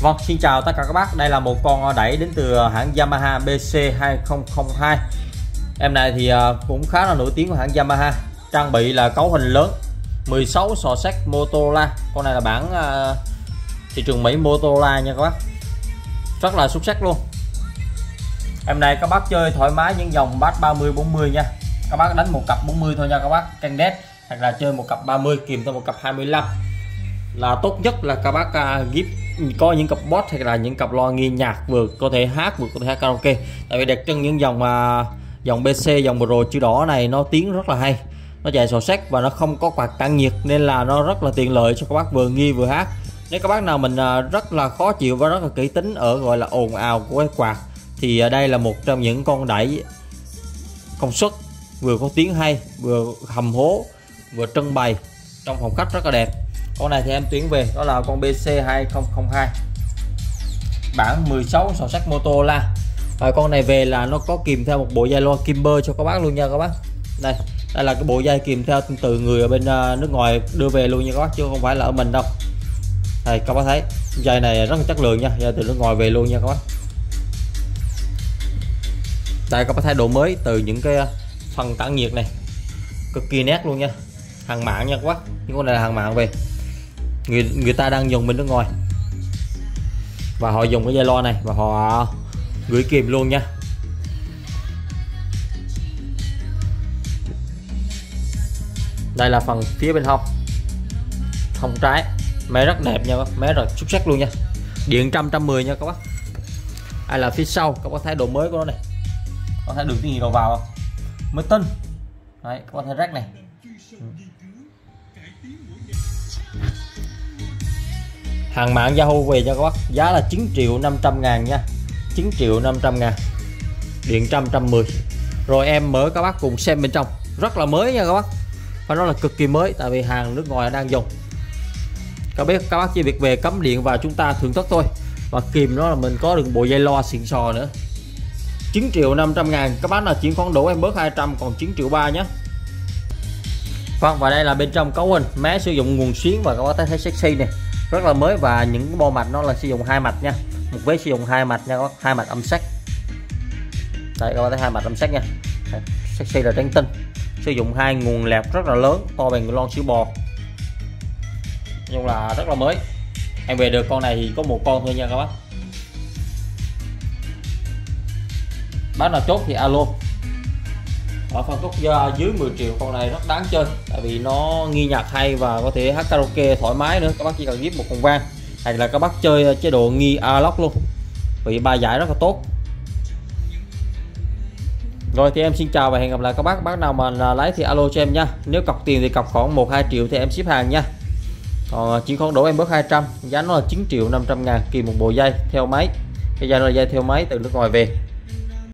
Vâng, xin chào tất cả các bác. Đây là một con đẩy đến từ hãng Yamaha BC2002. Em này thì à, cũng khá là nổi tiếng của hãng Yamaha. Trang bị là cấu hình lớn, 16 sò sách Motorola. Con này là bản à, thị trường Mỹ Motorola nha các bác. Rất là xuất sắc luôn. Em này các bác chơi thoải mái những dòng bass 30 40 nha. Các bác đánh một cặp 40 thôi nha các bác. Canh đét hoặc là chơi một cặp 30 kìm theo một cặp 25 là tốt nhất là các bác à, uh, gift có những cặp bot hay là những cặp loa nghe nhạc vừa có thể hát, vừa có thể hát karaoke. Tại vì đặc trưng những dòng mà dòng BC dòng Pro chữ đỏ này nó tiếng rất là hay, nó chạy sò sách và nó không có quạt tản nhiệt nên là nó rất là tiện lợi cho các bác vừa nghi vừa hát. Nếu các bác nào mình à, rất là khó chịu và rất là kỹ tính ở, gọi là, ồn ào của cái quạt thì à, đây là một trong những con đẩy công suất vừa có tiếng hay, vừa hầm hố, vừa trưng bày trong phòng khách rất là đẹp con này thì em tuyến về, đó là con BC2002 bản 16 sò sách Motorola. Và con này về là nó có kèm theo một bộ dây loa Kimber cho các bác luôn nha các bác. Đây đây là cái bộ dây kèm theo từ người ở bên à, nước ngoài đưa về luôn nha các bác, chứ không phải là ở mình đâu. Đây, các bác thấy, dây này rất là chất lượng nha, dây từ nước ngoài về luôn nha các bác. Đây, các bác thấy độ mới từ những cái à, phần tản nhiệt này. Cực kỳ nét luôn nha, hàng mạng nha các bác. Những con này là hàng mạng về người người ta đang dùng bên nước ngoài. Và họ dùng cái dây lo này và họ gửi kìm luôn nha. Đây là phần phía bên hông. Hông trái. Máy rất đẹp nha máy rất xuất sắc luôn nha. Điện trăm trăm mười nha các bác. Hay là phía sau, các bác thấy độ mới của nó này. Có thấy đường cái gì đầu vào không? Mới tinh. Đấy có thể thấy rác này. Ừ hàng mạng Yahoo về cho các bác. Giá là 9 triệu 500 ngàn nha. 9 triệu 500 ngàn. Điện trăm trăm mười. Rồi em mở các bác cùng xem bên trong. Rất là mới nha các bác. Và nó là cực kỳ mới, tại vì hàng nước ngoài đang dùng. Các biết các bác chỉ việc về cắm điện và chúng ta thưởng thức thôi. Và kìm nó là mình có được bộ dây loa xịn sò nữa. 9 triệu 500 ngàn. Các bác là chuyển khoản đủ em bớt 200 còn 9 triệu 3 nhé Vâng và đây là bên trong cấu hình. Máy sử dụng nguồn xuyến và các bác thấy sexy này rất là mới và những bo mạch nó là sử dụng hai mạch nha. Một vế sử dụng hai mạch nha các, hai mạch âm sắc đây các bạn thấy hai mạch âm sắc nha. Sexy là trắng tinh. Sử dụng hai nguồn lẹp rất là lớn to bằng lon sữa bò. Nhưng là rất là mới. Em về được con này thì có một con thôi nha các bác. Bán nào chốt thì alo ở phân khúc ờ, dưới 10 triệu con này rất đáng chơi, tại vì nó nghi nhạc hay và có thể hát karaoke thoải mái nữa. Các bác chỉ cần giúp một con vang, hay là các bác chơi ờ, chế độ nghi alock luôn. Vì ba giải rất là tốt. Rồi thì em xin chào và hẹn gặp lại các bác. Bác nào mà lấy thì alo cho em nha. Nếu cọc tiền thì cọc khoảng 1 2 triệu thì em ship hàng nha. Còn ờ, chỉ con đổ em bớt 200 giá nó là 9 triệu 500 ngàn, kỳ một bộ dây, theo máy. Cái dây là dây theo máy từ nước ngoài về.